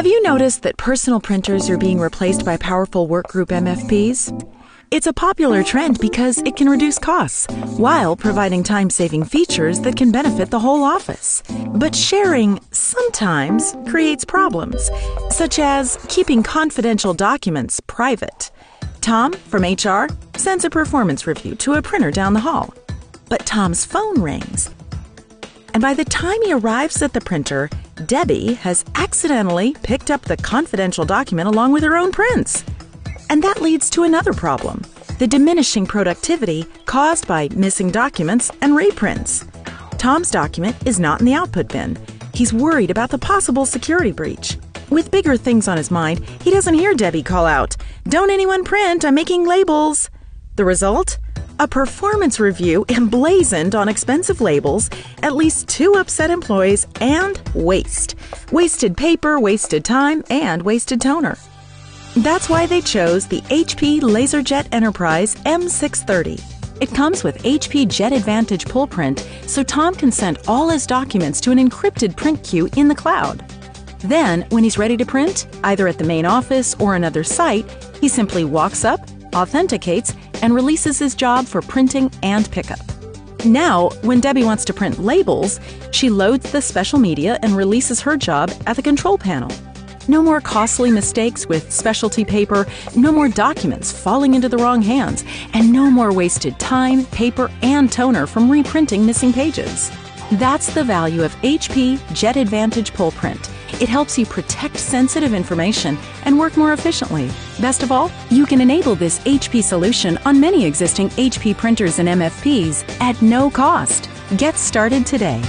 Have you noticed that personal printers are being replaced by powerful workgroup MFPs? It's a popular trend because it can reduce costs while providing time saving features that can benefit the whole office. But sharing sometimes creates problems, such as keeping confidential documents private. Tom from HR sends a performance review to a printer down the hall. But Tom's phone rings. And by the time he arrives at the printer, Debbie has accidentally picked up the confidential document along with her own prints. And that leads to another problem the diminishing productivity caused by missing documents and reprints. Tom's document is not in the output bin. He's worried about the possible security breach. With bigger things on his mind, he doesn't hear Debbie call out, Don't anyone print, I'm making labels. The result? A performance review emblazoned on expensive labels, at least two upset employees, and waste. Wasted paper, wasted time, and wasted toner. That's why they chose the HP LaserJet Enterprise M630. It comes with HP JetAdvantage pull print, so Tom can send all his documents to an encrypted print queue in the cloud. Then, when he's ready to print, either at the main office or another site, he simply walks up, authenticates, and releases his job for printing and pickup. Now, when Debbie wants to print labels, she loads the special media and releases her job at the control panel. No more costly mistakes with specialty paper, no more documents falling into the wrong hands, and no more wasted time, paper, and toner from reprinting missing pages. That's the value of HP JetAdvantage Pull Print. It helps you protect sensitive information and work more efficiently. Best of all, you can enable this HP solution on many existing HP printers and MFPs at no cost. Get started today.